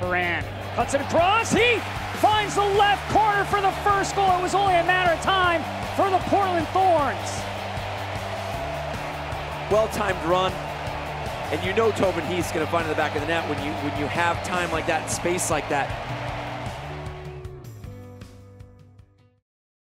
Moran cuts it across. He finds the left corner for the first goal. It was only a matter of time for the Portland Thorns. Well-timed run. And you know Tobin Heath's going to find in the back of the net when you when you have time like that, space like that.